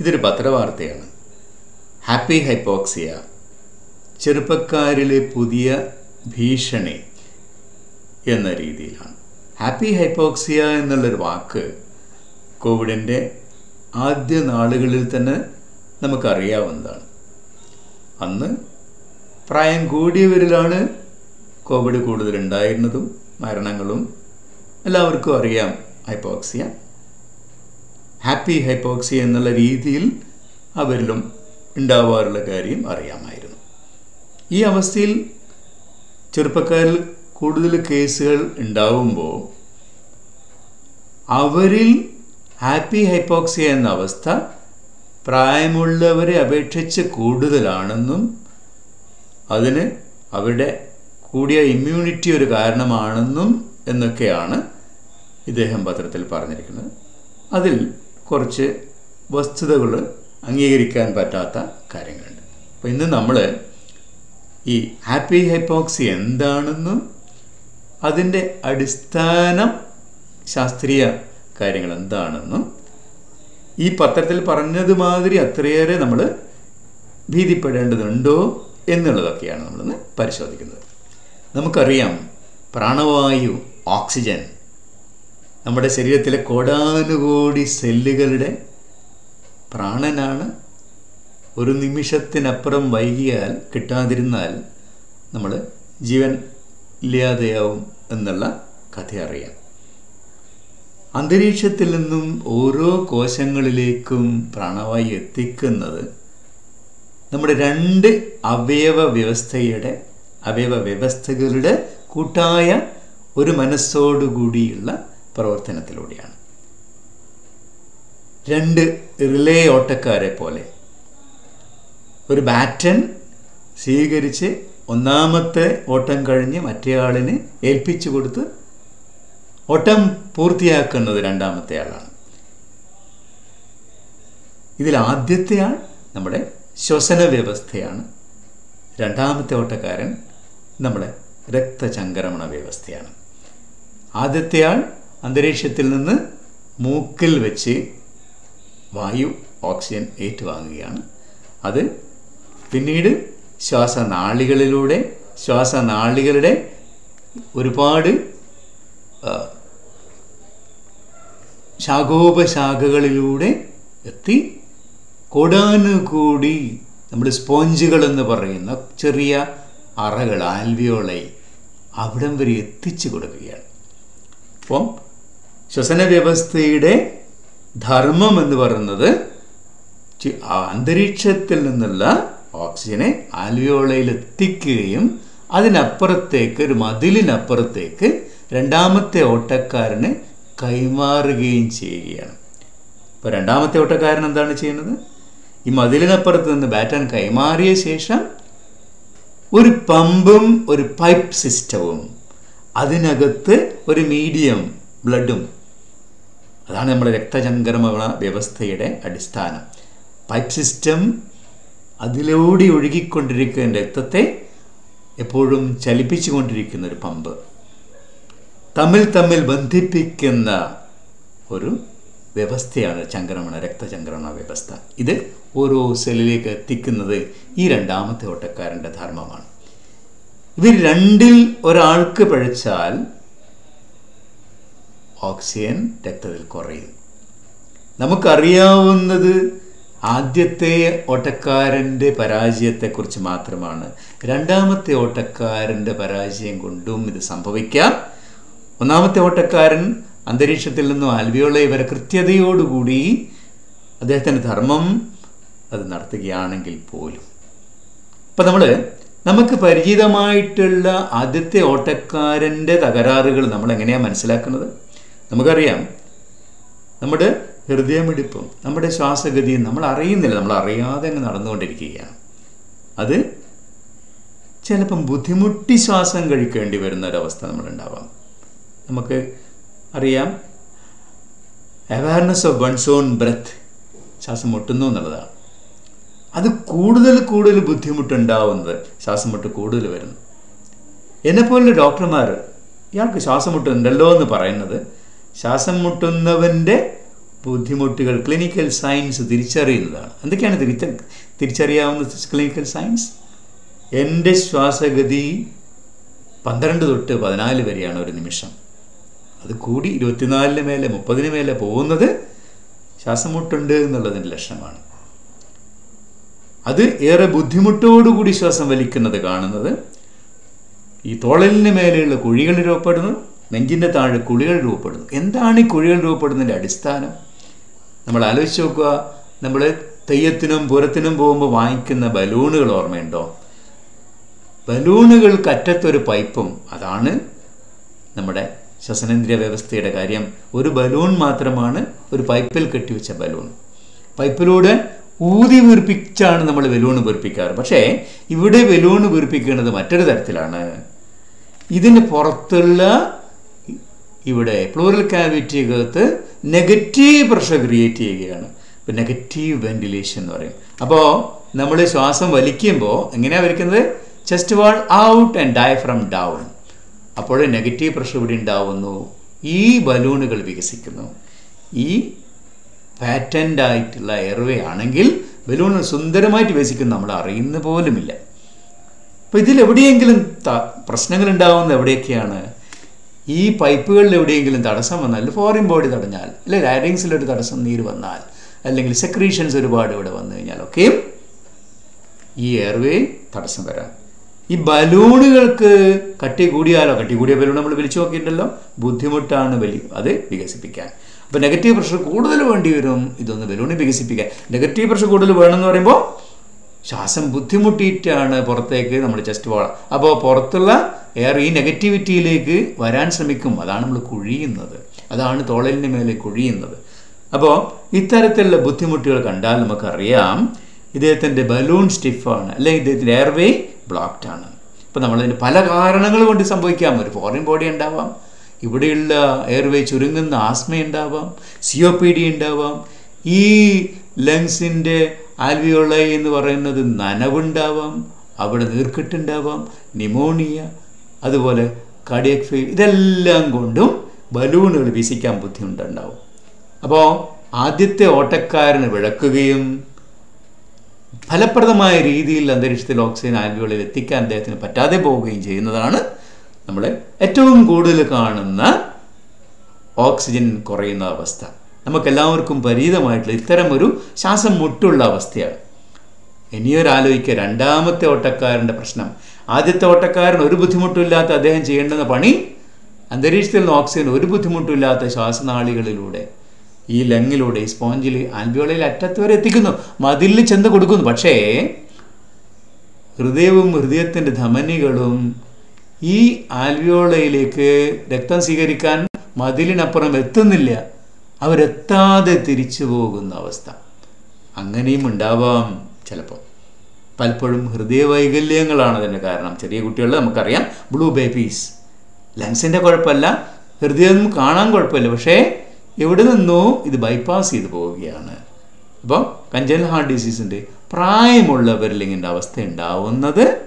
ഇതൊരു പത്രവാർത്തയാണ് happy hypoxia ചെറുപ്പക്കാരിലെ പുതിയ ഭീഷണി എന്ന രീതിയിലാണ്. ഹാപ്പി ഹൈപ്പോക്സിയ എന്നുള്ളൊരു വാക്ക് കോവിഡിന്റെ ആദ്യ നാളുകളിൽ തന്നെ നമുക്കറിയാവുന്നതാണ്. അന്ന് പ്രായം കൂടിയവരിലാണ് കോവിഡ് കൂടുതലുണ്ടായിരുന്നതും മരണങ്ങളും എല്ലാവർക്കും അറിയാം ഹൈപ്പോക്സിയ. ഹാപ്പി ഹൈപ്പോക്സിയ എന്നുള്ള രീതിയിൽ അവരിലും ഉണ്ടാവാറുള്ള കാര്യം അറിയാമായിരുന്നു. ഈ അവസ്ഥയിൽ ചെറുപ്പക്കാരിൽ കൂടുതൽ കേസുകൾ ഉണ്ടാവുമ്പോൾ അവരിൽ ഹാപ്പി ഹൈപ്പോക്സിയ എന്ന അവസ്ഥ പ്രായമുള്ളവരെ അപേക്ഷിച്ച് കൂടുതലാണെന്നും അതിന് അവരുടെ കൂടിയ ഇമ്മ്യൂണിറ്റി ഒരു കാരണമാണെന്നും എന്നൊക്കെയാണ് ഇദ്ദേഹം പത്രത്തിൽ പറഞ്ഞിരിക്കുന്നത്. അതിൽ കുറച്ച് വസ്തുതകൾ അംഗീകരിക്കാൻ പറ്റാത്ത കാര്യങ്ങളുണ്ട്. അപ്പോൾ ഇന്ന് നമ്മൾ ഈ ഹാപ്പി ഹൈപ്പോക്സി എന്താണെന്നും അതിന്റെ അടിസ്ഥാനം ശാസ്ത്രീയ കാര്യങ്ങൾ എന്താണെന്നും ഈ പത്രത്തിൽ പറഞ്ഞതുമാതിരി അത്രയേറെ നമ്മൾ ഭീതിപ്പെടേണ്ടതുണ്ടോ എന്നുള്ളതൊക്കെയാണ് നമ്മളിന്ന് പരിശോധിക്കുന്നത്. നമുക്കറിയാം പ്രാണവായു ഓക്സിജൻ നമ്മുടെ ശരീരത്തിലെ കോടാനുകോടി സെല്ലുകളുടെ പ്രാണനാണ്. ഒരു നിമിഷത്തിനപ്പുറം വൈകിയാൽ കിട്ടാതിരുന്നാൽ നമ്മൾ ജീവൻ ഇല്ലാതെയാവും എന്നുള്ള കഥ അറിയാം. അന്തരീക്ഷത്തിൽ നിന്നും ഓരോ കോശങ്ങളിലേക്കും പ്രാണവായു എത്തിക്കുന്നത് നമ്മുടെ രണ്ട് അവയവ വ്യവസ്ഥയുടെ അവയവ വ്യവസ്ഥകളുടെ കൂട്ടായ ഒരു മനസ്സോടുകൂടിയുള്ള പ്രവർത്തനത്തിലൂടെയാണ്. രണ്ട് റിലേ ഓട്ടക്കാരെ പോലെ. ഒരു ബാറ്റൻ സ്വീകരിച്ച് ഒന്നാമത്തെ ഓട്ടം കഴിഞ്ഞ് മറ്റേയാളിന് ഏൽപ്പിച്ചു കൊടുത്ത് ഓട്ടം പൂർത്തിയാക്കുന്നത് രണ്ടാമത്തെ ആളാണ്. ഇതിൽ ആദ്യത്തെ ആൾ നമ്മുടെ ശ്വസന വ്യവസ്ഥയാണ്. രണ്ടാമത്തെ ഓട്ടക്കാരൻ നമ്മുടെ രക്തചംക്രമണ വ്യവസ്ഥയാണ്. ആദ്യത്തെ ആൾ അന്തരീക്ഷത്തിൽ നിന്ന് മൂക്കിൽ വെച്ച് വായു ഓക്സിജൻ ഏറ്റുവാങ്ങുകയാണ്. അത് പിന്നീട് ശ്വാസനാളികളിലൂടെ ശ്വാസനാളികളുടെ ഒരുപാട് ശാഖോപശാഖകളിലൂടെ എത്തി കൊടാനുകൂടി നമ്മൾ സ്പോഞ്ചുകൾ എന്ന് പറയുന്ന ചെറിയ അറകൾ ആൽവിയോളൈ അവിടം വരെ എത്തിച്ചു കൊടുക്കുകയാണ്. അപ്പം ശ്വസന വ്യവസ്ഥയുടെ ധർമ്മം എന്ന് പറയുന്നത് അന്തരീക്ഷത്തിൽ നിന്നുള്ള ഓക്സിജനെ ആൽവിയോളയിൽ എത്തിക്കുകയും അതിനപ്പുറത്തേക്ക് ഒരു മതിലിനപ്പുറത്തേക്ക് രണ്ടാമത്തെ ഓട്ടക്കാരന് കൈമാറുകയും ചെയ്യുകയാണ്. ഇപ്പോൾ രണ്ടാമത്തെ ഓട്ടക്കാരൻ എന്താണ് ചെയ്യുന്നത്? ഈ മതിലിനപ്പുറത്ത് നിന്ന് ബാറ്റൻ കൈമാറിയ ശേഷം ഒരു പമ്പും ഒരു പൈപ്പ് സിസ്റ്റവും അതിനകത്ത് ഒരു മീഡിയം ബ്ലഡും അതാണ് നമ്മുടെ രക്തചംക്രമണ വ്യവസ്ഥയുടെ അടിസ്ഥാനം. പൈപ്പ് സിസ്റ്റം അതിലൂടെ ഒഴുകിക്കൊണ്ടിരിക്കുന്ന രക്തത്തെ എപ്പോഴും ചലിപ്പിച്ചു കൊണ്ടിരിക്കുന്ന ഒരു പമ്പ്. തമ്മിൽ തമ്മിൽ ബന്ധിപ്പിക്കുന്ന ഒരു വ്യവസ്ഥയാണ് ചംക്രമണ രക്തചംക്രമണ വ്യവസ്ഥ. ഇത് ഓരോ സെല്ലിലേക്ക് എത്തിക്കുന്നത് ഈ രണ്ടാമത്തെ ഓട്ടക്കാരന്റെ ധർമ്മമാണ്. ഇവർ രണ്ടിൽ ഒരാൾക്ക് പഴച്ചാൽ ഓക്സിജൻ രക്തത്തിൽ കുറയും നമുക്കറിയാവുന്നത് ആദ്യത്തെ ഓട്ടക്കാരന്റെ പരാജയത്തെക്കുറിച്ച് മാത്രമാണ്. രണ്ടാമത്തെ ഓട്ടക്കാരന്റെ പരാജയം കൊണ്ടും ഇത് സംഭവിക്കാം. ഒന്നാമത്തെ ഓട്ടക്കാരൻ അന്തരീക്ഷത്തിൽ നിന്നും ആൽവിയോളെ വരെ കൃത്യതയോടുകൂടി അദ്ദേഹത്തിന്റെ ധർമ്മം അത് നടത്തുകയാണെങ്കിൽ പോലും. അപ്പം നമ്മൾ നമുക്ക് പരിചിതമായിട്ടുള്ള ആദ്യത്തെ ഓട്ടക്കാരന്റെ തകരാറുകൾ നമ്മൾ എങ്ങനെയാണ് മനസ്സിലാക്കുന്നത്? നമുക്കറിയാം. നമ്മുടെ ഹൃദയമിടിപ്പും നമ്മുടെ ശ്വാസഗതിയും നമ്മൾ അറിയുന്നില്ല. നമ്മൾ അറിയാതെ അങ്ങ് നടന്നുകൊണ്ടിരിക്കുകയാണ് അത് ചിലപ്പം ബുദ്ധിമുട്ടി ശ്വാസം കഴിക്കേണ്ടി വരുന്ന ഒരവസ്ഥ നമ്മളുണ്ടാവാം. നമുക്ക് അറിയാം awareness of one's own breath ശ്വാസം മുട്ടുന്നു എന്നുള്ളതാണ് അത് കൂടുതൽ കൂടുതൽ ബുദ്ധിമുട്ടുണ്ടാവുന്നത് ശ്വാസം മുട്ട് കൂടുതൽ വരുന്നു. എന്നെപ്പോലുള്ള ഡോക്ടർമാർ ഇയാൾക്ക് ശ്വാസം മുട്ടുന്നുണ്ടല്ലോ എന്ന് പറയുന്നത് ശ്വാസം മുട്ടുന്നവന്റെ ബുദ്ധിമുട്ടുകൾ ക്ലിനിക്കൽ സയൻസ് തിരിച്ചറിയുന്നതാണ്. എന്തൊക്കെയാണ് തിരിച്ച തിരിച്ചറിയാവുന്ന ക്ലിനിക്കൽ സയൻസ് എന്റെ ശ്വാസഗതി പന്ത്രണ്ട് തൊട്ട് പതിനാല് വരെയാണ് ഒരു നിമിഷം. അത് കൂടി ഇരുപത്തിനാലിന് മേലെ മുപ്പതിന് മേലെ പോകുന്നത് ശ്വാസം മുട്ടുണ്ട് എന്നുള്ളതിന്റെ ലക്ഷണമാണ്. അത് ഏറെ ബുദ്ധിമുട്ടോടുകൂടി ശ്വാസം വലിക്കുന്നത് കാണുന്നത് ഈ തോളലിന് മേലെയുള്ള കുഴികൾ രൂപപ്പെടുന്നു നെഞ്ചിന്റെ താഴെ കുഴികൾ രൂപപ്പെടുന്നു. എന്താണ് ഈ കുഴികൾ രൂപപ്പെടുന്നതിന്റെ അടിസ്ഥാനം? നമ്മൾ ആലോചിച്ച് നോക്കുക നമ്മൾ തെയ്യത്തിനും പുരത്തിനും പോകുമ്പോൾ വാങ്ങിക്കുന്ന ബലൂണുകൾ ഓർമ്മയുണ്ടോ? ബലൂണുകൾക്ക് അറ്റത്തൊരു പൈപ്പും അതാണ് നമ്മുടെ ശ്വസനേന്ദ്രിയ വ്യവസ്ഥയുടെ കാര്യം. ഒരു ബലൂൺ മാത്രമാണ് ഒരു പൈപ്പിൽ കെട്ടിവെച്ച ബലൂൺ. പൈപ്പിലൂടെ ഊതി വീർപ്പിച്ചാണ് നമ്മൾ ബലൂൺ വീർപ്പിക്കാറ്. പക്ഷേ ഇവിടെ ബലൂൺ വീർപ്പിക്കുന്നത് മറ്റൊരു തരത്തിലാണ്. ഇതിന് പുറത്തുള്ള ഇവിടെ പ്ലൂറൽ കാവിറ്റിക്കകത്ത് നെഗറ്റീവ് പ്രഷർ ക്രിയേറ്റ് ചെയ്യുകയാണ്. ഇപ്പം നെഗറ്റീവ് വെന്റിലേഷൻ എന്ന് പറയും. അപ്പോൾ നമ്മൾ ശ്വാസം വലിക്കുമ്പോൾ എങ്ങനെയാണ് വലിക്കുന്നത്? Chest wall out and diaphragm down അപ്പോൾ നെഗറ്റീവ് പ്രഷർ ഇവിടെ ഉണ്ടാവുന്നു. ഈ ബലൂണുകൾ വികസിക്കുന്നു. ഈ പാറ്റന്റ് ആയിട്ടുള്ള എയർവേ ആണെങ്കിൽ ബലൂൺ സുന്ദരമായിട്ട് വികസിക്കുന്നു. നമ്മൾ അറിയുന്ന പോലുമില്ല. അപ്പോൾ ഇതിലെവിടെയെങ്കിലും പ്രശ്നങ്ങൾ ഉണ്ടാവുന്നത് എവിടെയൊക്കെയാണ്? ഈ പൈപ്പുകളിൽ എവിടെയെങ്കിലും തടസ്സം വന്നാൽ ഫോറിൻ ബോഡി തടഞ്ഞാൽ അല്ലെ ലാരിങ്സിലൊരു തടസ്സം നീര് വന്നാൽ അല്ലെങ്കിൽ സെക്രീഷൻസ് ഒരുപാട് ഇവിടെ വന്നു കഴിഞ്ഞാൽ ഒക്കെയും ഈ എയർവേ തടസ്സം വരാം. ഈ ബലൂണുകൾക്ക് കട്ടി കൂടിയാലോ? കട്ടി കൂടിയ ബലൂൺ നമ്മൾ വലിച്ചു നോക്കിയിട്ടുണ്ടല്ലോ. ബുദ്ധിമുട്ടാണ് വലി അത് വികസിപ്പിക്കാൻ. അപ്പോൾ നെഗറ്റീവ് പ്രഷർ കൂടുതൽ വേണ്ടി വരും ഇതൊന്ന് ബലൂണ് വികസിപ്പിക്കാൻ. നെഗറ്റീവ് പ്രഷർ കൂടുതൽ വേണമെന്ന് പറയുമ്പോൾ ശ്വാസം ബുദ്ധിമുട്ടിയിട്ടാണ് പുറത്തേക്ക് നമ്മൾ ചെസ്റ്റ് പോകണം അപ്പോൾ പുറത്തുള്ള എയർ ഈ നെഗറ്റിവിറ്റിയിലേക്ക് വരാൻ ശ്രമിക്കും. അതാണ് നമ്മൾ കുഴിയുന്നത്. അതാണ് തോളലിന് മേലെ കുഴിയുന്നത്. അപ്പോൾ ഇത്തരത്തിലുള്ള ബുദ്ധിമുട്ടുകൾ കണ്ടാൽ നമുക്കറിയാം ഇദ്ദേഹത്തിന്റെ ബലൂൺ സ്റ്റിഫാണ് അല്ലെങ്കിൽ ഇദ്ദേഹത്തിന്റെ എയർവേ ബ്ലോക്ക്ഡ് ആണ്. അപ്പോൾ നമ്മളതിന് പല കാരണങ്ങൾ കൊണ്ട് സംഭവിക്കാം. ഒരു ഫോറിൻ ബോഡി ഉണ്ടാവാം ഇവിടെയുള്ള എയർവേ ചുരുങ്ങുന്ന ആസ്മ ഉണ്ടാവാം സി ഒ പി ഡി ഉണ്ടാവാം ഈ ലങ്സിന്റെ ആൽവിയോളൈ എന്ന് പറയുന്നത് നനവുണ്ടാവാം അവിടെ നീർക്കെട്ടുണ്ടാവാം നിമോണിയ അതുപോലെ കാർഡിയക് ഫെയിൽ ഇതെല്ലാം കൊണ്ടും ബലൂണുകൾ വീശിക്കാൻ ബുദ്ധിമുട്ടുണ്ടാവും. അപ്പോൾ ആദ്യത്തെ ഓട്ടക്കാരന് വിളക്കുകയും ഫലപ്രദമായ രീതിയിൽ അന്തരീക്ഷത്തിൽ ഓക്സിജൻ ആൽബുകളിൽ എത്തിക്കാൻ അദ്ദേഹത്തിന് പറ്റാതെ പോവുകയും ചെയ്യുന്നതാണ് നമ്മൾ ഏറ്റവും കൂടുതൽ കാണുന്ന ഓക്സിജൻ കുറയുന്ന അവസ്ഥ. നമുക്കെല്ലാവർക്കും പരിചിതമായിട്ടുള്ള ഇത്തരം ഒരു ശ്വാസം മുട്ടുള്ള അവസ്ഥയാണ്. ഇനിയൊരാലോചിക്കുക രണ്ടാമത്തെ ഓട്ടക്കാരന്റെ പ്രശ്നം. ആദ്യത്തെ ഓട്ടക്കാരൻ ഒരു ബുദ്ധിമുട്ടില്ലാത്ത അദ്ദേഹം ചെയ്യേണ്ടുന്ന പണി അന്തരീക്ഷത്തിൽ നിന്ന് ഓക്സിജൻ ഒരു ബുദ്ധിമുട്ടില്ലാത്ത ശ്വാസനാളികളിലൂടെ ഈ ലങ്ങിലൂടെ ഈ സ്പോഞ്ചിൽ ആൽബിയോളയിൽ അറ്റത്ത് വരെ എത്തിക്കുന്നു. മതിലിൽ ചെന്ന് കൊടുക്കുന്നു. പക്ഷേ ഹൃദയവും ഹൃദയത്തിന്റെ ധമനികളും ഈ ആൽവിയോളയിലേക്ക് രക്തം സ്വീകരിക്കാൻ മതിലിനപ്പുറം എത്തുന്നില്ല. അവരെത്താതെ തിരിച്ചു പോകുന്ന അവസ്ഥ. അങ്ങനെയും ഉണ്ടാവാം ചിലപ്പോൾ പലപ്പോഴും ഹൃദയവൈകല്യങ്ങളാണ് അതിന്റെ കാരണം. ചെറിയ കുട്ടികളിൽ നമുക്കറിയാം ബ്ലൂ ബേബീസ് ലങ്സിന്റെ കുഴപ്പമല്ല ഹൃദയം കാണാൻ കുഴപ്പമില്ല പക്ഷേ എവിടെ നിന്നോ ഇത് ബൈപ്പാസ് ചെയ്ത് പോവുകയാണ്. അപ്പം കഞ്ചൽ ഹാർട്ട് ഡിസീസിന്റെ പ്രായമുള്ളവരിൽ ഇങ്ങനെ അവസ്ഥ ഉണ്ടാവുന്നത്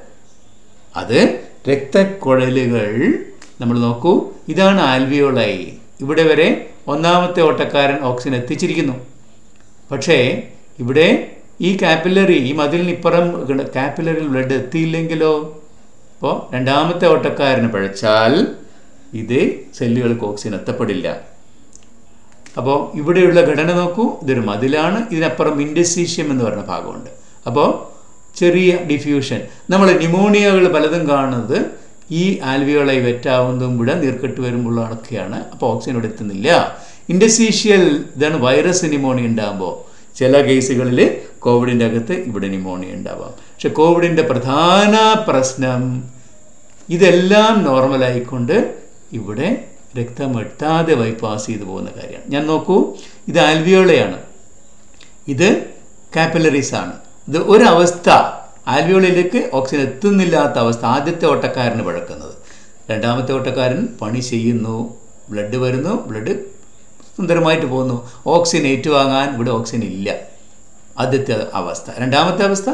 അത് രക്തക്കുഴലുകൾ നമ്മൾ നോക്കൂ ഇതാണ് ആൽവിയോളായി. ഇവിടെ വരെ ഒന്നാമത്തെ ഓട്ടക്കാരൻ ഓക്സിജൻ എത്തിച്ചിരിക്കുന്നു. പക്ഷേ ഇവിടെ ഈ കാപ്പിലറി ഈ മതിലിനിപ്പുറം കാപ്പിലറിൽ ബ്ലഡ് എത്തിയില്ലെങ്കിലോ? അപ്പോൾ രണ്ടാമത്തെ ഓട്ടക്കാരന് പഴച്ചാൽ ഇത് സെല്ലുകൾക്ക് ഓക്സിജൻ എത്തപ്പെടില്ല. അപ്പോൾ ഇവിടെയുള്ള ഘടന നോക്കൂ. ഇതൊരു മതിലാണ്. ഇതിനപ്പുറം ഇൻഡസീഷ്യം എന്ന് പറയുന്ന ഭാഗമുണ്ട്. അപ്പോൾ ചെറിയ ഡിഫ്യൂഷൻ നമ്മൾ ന്യൂമോണിയകൾ പലതും കാണുന്നത് ഈ ആൽവിയോളൈ വെറ്റാവുന്നതും ഇവിടെ നീർക്കെട്ട് വരുമ്പോഴൊക്കെയാണ് അപ്പോൾ ഓക്സിജൻ ഇവിടെ എത്തുന്നില്ല. ഇൻഡസീഷ്യൽ ഇതാണ് വൈറസ് ന്യൂമോണിയ ഉണ്ടാകുമ്പോൾ. ചില കേസുകളിൽ കോവിഡിന്റെ അകത്ത് ഇവിടെ ന്യൂമോണിയ ഉണ്ടാവാം. പക്ഷെ കോവിഡിന്റെ പ്രധാന പ്രശ്നം ഇതെല്ലാം നോർമലായിക്കൊണ്ട് ഇവിടെ രക്തം എത്താതെ ബൈപ്പാസ് ചെയ്തു പോകുന്ന കാര്യമാണ്. ഞാൻ നോക്കൂ ഇത് ആൽവിയോളയാണ്. ഇത് കാപ്പിലറീസ് ആണ്. ഇത് ഒരവസ്ഥ ആൽവിയോളയിലേക്ക് ഓക്സിജൻ എത്തുന്നില്ലാത്ത അവസ്ഥ ആദ്യത്തെ ഓട്ടക്കാരന് പഴക്കുന്നത്. രണ്ടാമത്തെ ഓട്ടക്കാരൻ പണി ചെയ്യുന്നു ബ്ലഡ് വരുന്നു ബ്ലഡ് സുന്ദരമായിട്ട് പോകുന്നു. ഓക്സിജൻ ഏറ്റുവാങ്ങാൻ ഇവിടെ ഓക്സിജൻ ഇല്ല. ആദ്യത്തെ അവസ്ഥ. രണ്ടാമത്തെ അവസ്ഥ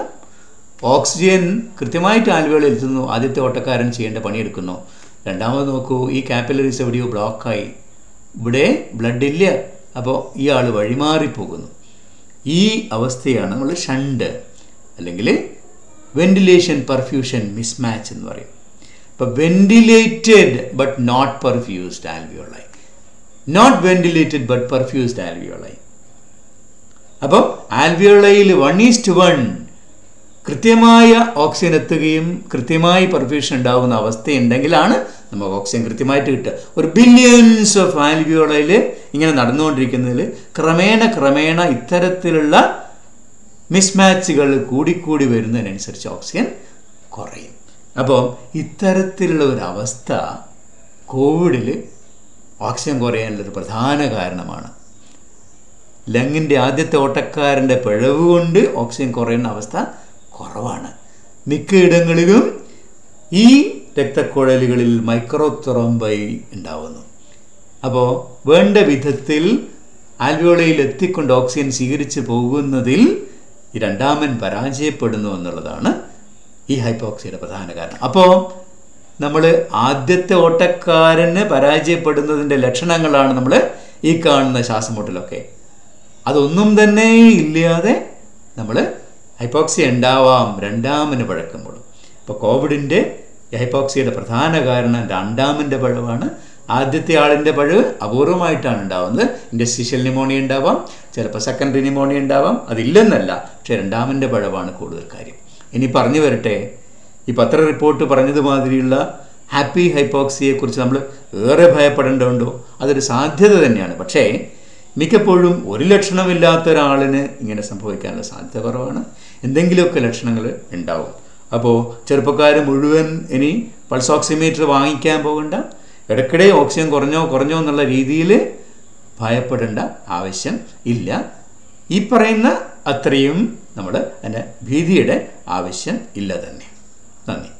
ഓക്സിജൻ കൃത്യമായിട്ട് ആൽവിയോളിൽ എത്തുന്നു ആദ്യത്തെ ഓട്ടക്കാരൻ ചെയ്യേണ്ട പണിയെടുക്കുന്നു. രണ്ടാമത് നോക്കൂ ഈ കാപ്പിലറീസ് എവിടെയോ ബ്ലോക്കായി ഇവിടെ ബ്ലഡ് ഇല്ല. അപ്പോൾ ഇയാൾ വഴിമാറിപ്പോകുന്നു ഈ അവസ്ഥയാണ് നമ്മൾ ഷണ്ട് അല്ലെങ്കിൽ വെന്റിലേഷൻ പെർഫ്യൂഷൻ മിസ്മാച്ച് എന്ന് പറയും. അപ്പോൾ ventilated but not perfused alveoli not ventilated but perfused alveoli അപ്പം ആൽവിയോളയിൽ വൺ ഈസ്റ്റ് വൺ കൃത്യമായ ഓക്സിജൻ എത്തുകയും കൃത്യമായി പെർഫ്യൂഷൻ ഉണ്ടാകുന്ന അവസ്ഥയുണ്ടെങ്കിലാണ് നമുക്ക് ഓക്സിജൻ കൃത്യമായിട്ട് കിട്ടുക. ഒരു ബില്യൺസ് ഓഫ് ആൽവിയോളയിൽ ഇങ്ങനെ നടന്നുകൊണ്ടിരിക്കുന്നതിൽ ക്രമേണ ക്രമേണ ഇത്തരത്തിലുള്ള മിസ്മാച്ചുകൾ കൂടിക്കൂടി വരുന്നതിനനുസരിച്ച് ഓക്സിജൻ കുറയും. അപ്പോൾ ഇത്തരത്തിലുള്ള ഒരു അവസ്ഥ കോവിഡിൽ ഓക്സിജൻ കുറയാനുള്ളൊരു പ്രധാന കാരണമാണ്. ലങ്ങിന്റെ ആദ്യത്തെ ഓട്ടക്കാരന്റെ പിഴവ് കൊണ്ട് ഓക്സിജൻ കുറയുന്ന അവസ്ഥ കുറവാണ്. മിക്കയിടങ്ങളിലും ഈ രക്തക്കുഴലുകളിൽ മൈക്രോ ത്രോംബൈ ഉണ്ടാവുന്നു. അപ്പോൾ വേണ്ട വിധത്തിൽ ആൽവിയോളയിൽ എത്തിക്കൊണ്ട് ഓക്സിജൻ സ്വീകരിച്ച് പോകുന്നതിൽ രണ്ടാമൻ പരാജയപ്പെടുന്നു എന്നുള്ളതാണ് ഈ ഹൈപ്പോക്സിയുടെ പ്രധാന കാരണം. അപ്പോൾ നമ്മൾ ആദ്യത്തെ ഓട്ടക്കാരന് പരാജയപ്പെടുന്നതിന്റെ ലക്ഷണങ്ങളാണ് നമ്മൾ ഈ കാണുന്ന ശ്വാസമുട്ടലൊക്കെ. അതൊന്നും തന്നെ ഇല്ലാതെ നമ്മൾ ഹൈപ്പോക്സിയ ഉണ്ടാവാം രണ്ടാമന് പഴക്കുമ്പോഴും ഇപ്പോൾ കോവിഡിന്റെ ഹൈപ്പോക്സിയയുടെ പ്രധാന കാരണം രണ്ടാമന്റെ പഴവാണ്. ആദ്യത്തെ ആളിന്റെ പഴവ് അപൂർവമായിട്ടാണ് ഉണ്ടാവുന്നത്. ഇൻഡസ്ട്രീഷ്യൽ ന്യൂമോണിയ ഉണ്ടാവാം ചിലപ്പോൾ സെക്കൻഡറി ന്യൂമോണിയ ഉണ്ടാവാം അതില്ലെന്നല്ല പക്ഷേ രണ്ടാമന്റെ പഴവാണ് കൂടുതൽ കാര്യം. ഇനി പറഞ്ഞു വരട്ടെ ഈ പത്ര റിപ്പോർട്ട് പറഞ്ഞതുമാതിരിയുള്ള ഹാപ്പി ഹൈപ്പോക്സിയെക്കുറിച്ച് നമ്മൾ ഏറെ ഭയപ്പെടേണ്ടതുണ്ടോ? അതൊരു സാധ്യത തന്നെയാണ്. പക്ഷേ മിക്കപ്പോഴും ഒരു ലക്ഷണമില്ലാത്ത ഒരാളിന് ഇങ്ങനെ സംഭവിക്കാനുള്ള സാധ്യത കുറവാണ്. എന്തെങ്കിലുമൊക്കെ ലക്ഷണങ്ങൾ ഉണ്ടാവും. അപ്പോൾ ചെറുപ്പക്കാർ മുഴുവൻ ഇനി പൾസ് ഓക്സിമീറ്റർ വാങ്ങിക്കാൻ പോകണ്ട. ഇടയ്ക്കിടെ ഓക്സിജൻ കുറഞ്ഞോ കുറഞ്ഞോ എന്നുള്ള രീതിയിൽ ഭയപ്പെടേണ്ട ആവശ്യം ഇല്ല. ഈ പറയുന്ന അത്രയും നമ്മൾ അതിന്റെ ഭീതിയുടെ ആവശ്യം ഇല്ല തന്നെ. നന്ദി